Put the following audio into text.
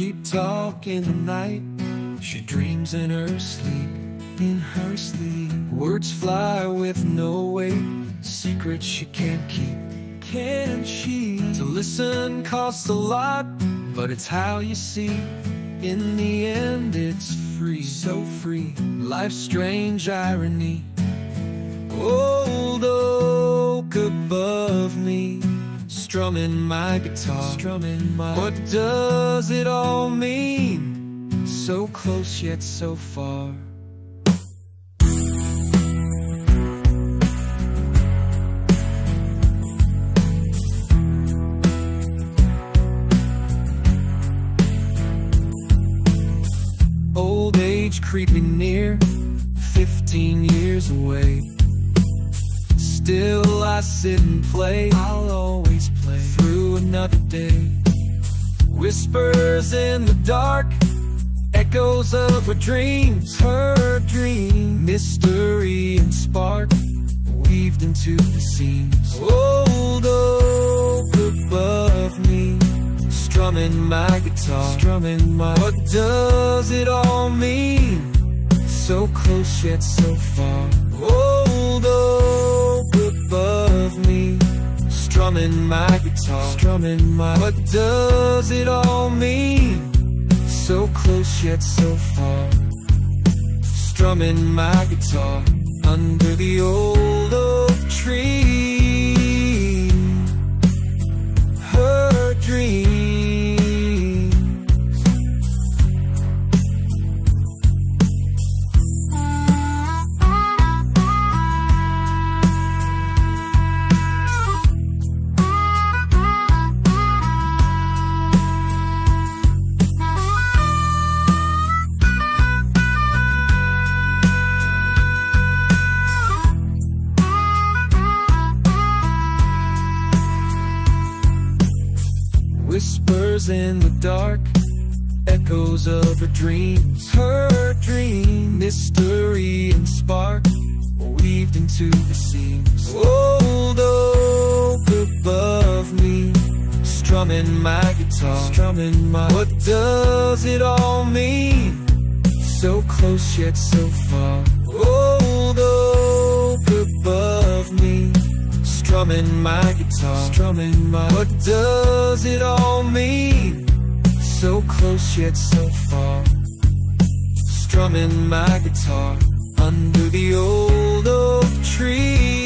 Sheep talk in the night. She dreams in her sleep, in her sleep. Words fly with no weight. Secrets she can't keep, can she? To listen costs a lot, but it's how you see. In the end, it's free, so free. Life's strange irony. Old oak above me, strumming my guitar. Strumming my. What does it all mean? So close yet so far. Old age creeping near, 15 years away. Still I sit and play, I'll always play through another day. Whispers in the dark, echoes of her dreams, her dream. Mystery and spark, weaved into the seams. Old oak above me, strumming my guitar, strumming my. What does it all mean? So close yet so far. Strumming my guitar, strumming my. What does it all mean? So close yet so far. Strumming my guitar under the old oak tree. Whispers in the dark, echoes of her dreams. Her dream, mystery and spark, weaved into the seams. Old oak above me, strumming my guitar, strumming my. What does it all mean? So close yet so far. Old strumming my guitar, strumming my. What does it all mean? So close yet so far. Strumming my guitar under the old oak tree.